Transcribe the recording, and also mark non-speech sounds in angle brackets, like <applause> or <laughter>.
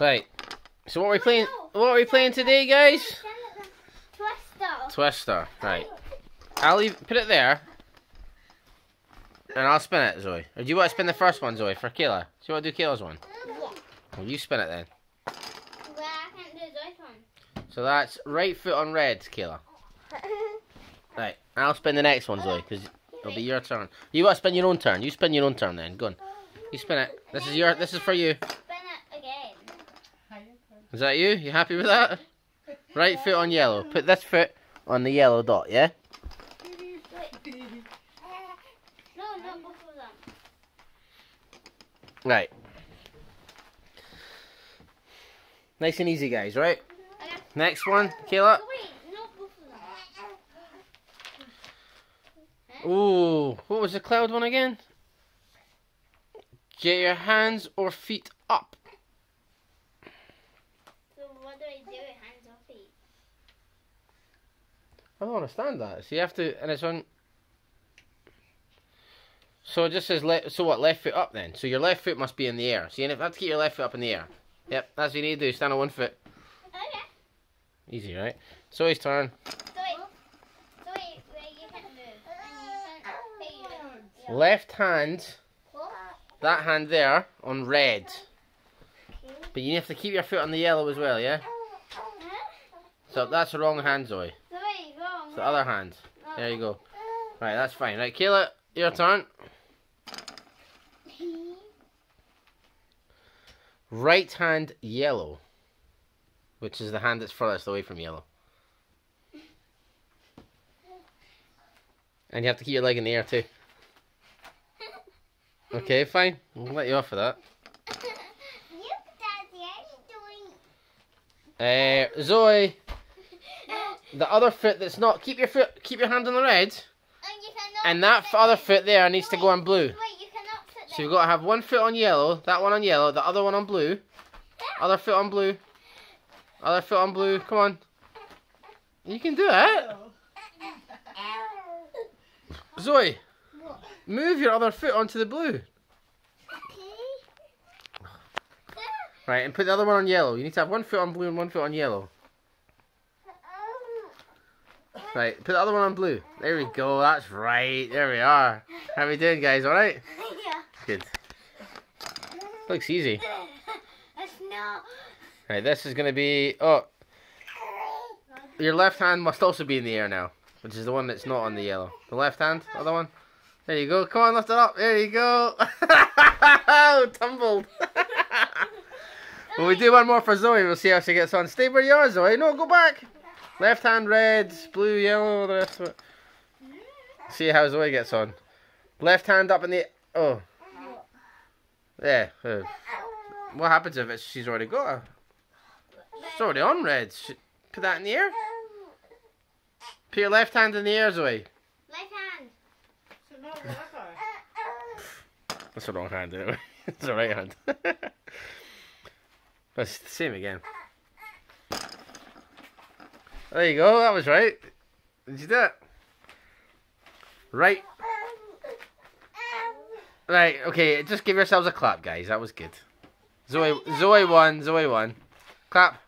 Right. So what are we playing? What are we playing today, guys? Twister. Twister. Right. I'll leave. Put it there. And I'll spin it, Zoe. Or do you want to spin the first one, Zoe, for Kayla? Do you want to do Kayla's one? Yeah. Well, you spin it then. Well, I can't do this one. So that's right foot on red, Kayla. <laughs> Right. I'll spin the next one, Zoe, because it'll be your turn. You want to spin your own turn. You spin your own turn then. Go on. You spin it. This is your. This is for you. Is that you? You happy with that? Right foot on yellow. Put this foot on the yellow dot, yeah? Right. Nice and easy, guys, right? Next one, Kayla. Oh. Ooh, what was the cloud one again? Get your hands or feet up. So what do I do with hands or feet? I don't understand that. So you have to, and it's on. So it just says left. So what? Left foot up then. So your left foot must be in the air. So you have to keep your left foot up in the air. Yep, that's what you need to do. Stand on one foot. Oh, okay. Easy, right? So wait. So wait, wait, you can't move. And you can't. Hey, yeah. Left hand, What? that hand there on red. But you have to keep your foot on the yellow as well, yeah? So that's the wrong hand, Zoe. It's the other hand. There you go. Right, that's fine. Right, Kayla, your turn. Right hand yellow. Which is the hand that's furthest away from yellow. And you have to keep your leg in the air too. Okay, fine. We'll let you off for that. <laughs> You, Daddy, I'm doing. Uh, Zoe, the other foot that's not keep your foot keep your hand on the red, And you and that other foot there needs to go on blue. Wait, you So you've got to have one foot on yellow, that one on yellow, the other one on blue, other foot on blue, other foot on blue. Come on, you can do it. <laughs> Zoe, What? move your other foot onto the blue. Right, and put the other one on yellow. You need to have one foot on blue and one foot on yellow. Right, put the other one on blue. There we go. That's right. There we are. How are we doing, guys? All right. yeah. Good. Looks easy. It's not. Right, this is gonna be. Oh, your left hand must also be in the air now, which is the one that's not on the yellow. The left hand, other one. There you go. Come on, lift it up. There you go. <laughs> Tumbled. <laughs> well, we do one more for Zoe. We'll see how she gets on. Stay where you are, Zoe. No, go back. Left hand red, blue, yellow, the rest of it. See how Zoe gets on. Left hand up in the. Oh. Yeah. uh, what happens if it's, she's already got a. It's already on red. Sh- Put that in the air. Put your left hand in the air, Zoe. Left hand. That's the wrong hand, anyway. <laughs> it's the right hand. That's the same again. There you go. That was right. Did you do it? Right. Right. Okay. Just give yourselves a clap, guys. That was good. Zoe. Zoe won. Zoe won. Clap.